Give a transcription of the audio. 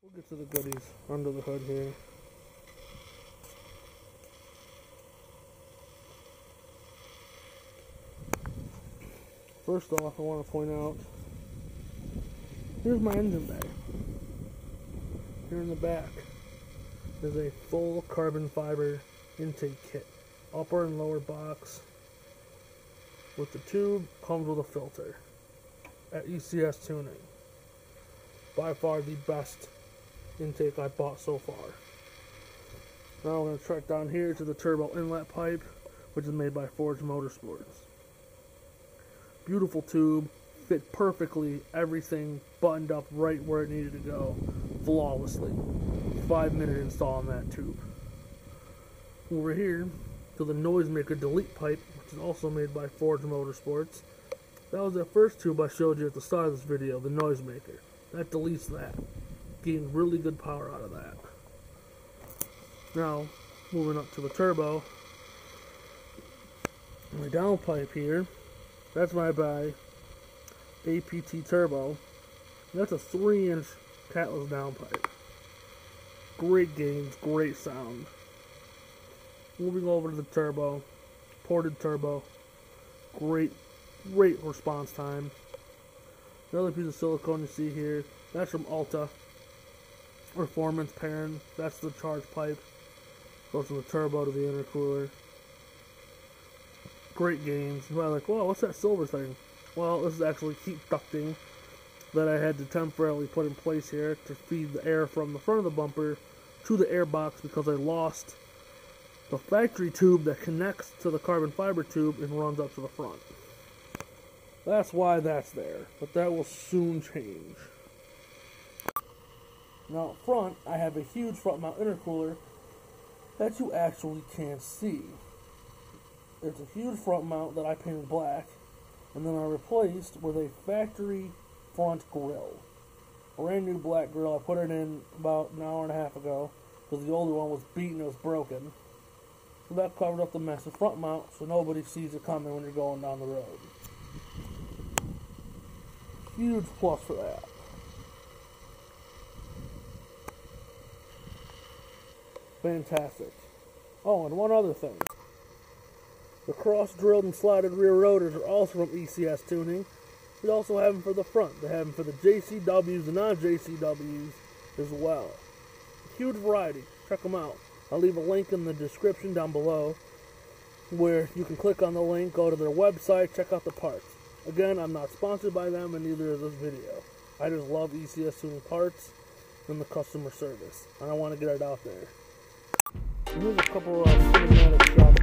We'll get to the goodies under the hood here. First off, I want to point out here's my engine bay. Here in the back is a full carbon fiber intake kit, upper and lower box. With the tube comes with a filter at ECS Tuning. By far the best intake I've bought so far. Now we're going to trek down here to the turbo inlet pipe, which is made by Forge Motorsports. Beautiful tube, fit perfectly, everything buttoned up right where it needed to go, flawlessly. Five minute install on that tube. Over here to the noisemaker delete pipe, which is also made by Forge Motorsports. That was the first tube I showed you at the start of this video, the noisemaker. That deletes that. Getting really good power out of that. Now, moving up to the turbo. My downpipe here, that's my by ATP Turbo. That's a 3 inch catless downpipe. Great gains, great sound. Moving over to the turbo, ported turbo. Great, great response time. Another piece of silicone you see here, that's from Alta. Performance pairing, that's the charge pipe. Goes from the turbo to the intercooler. Great gains. I'm like, whoa, what's that silver thing? Well, this is actually heat ducting that I had to temporarily put in place here to feed the air from the front of the bumper to the air box because I lost the factory tube that connects to the carbon fiber tube and runs up to the front. That's why that's there, but that will soon change. Now up front, I have a huge front mount intercooler that you actually can't see. It's a huge front mount that I painted black, and then I replaced with a factory front grill. Brand new black grill. I put it in about an hour and a half ago because the older one was beaten, it was broken. So that covered up the of front mount so nobody sees it coming when you're going down the road. Huge plus for that. Fantastic. Oh, and one other thing. The cross-drilled and slotted rear rotors are also from ECS Tuning. We also have them for the front. They have them for the JCWs and non-JCWs as well. Huge variety. Check them out. I'll leave a link in the description down below where you can click on the link, go to their website, check out the parts. Again, I'm not sponsored by them and neither is this video. I just love ECS Tuning parts and the customer service. And I want to get it out there. Here's a couple of cinematic shots.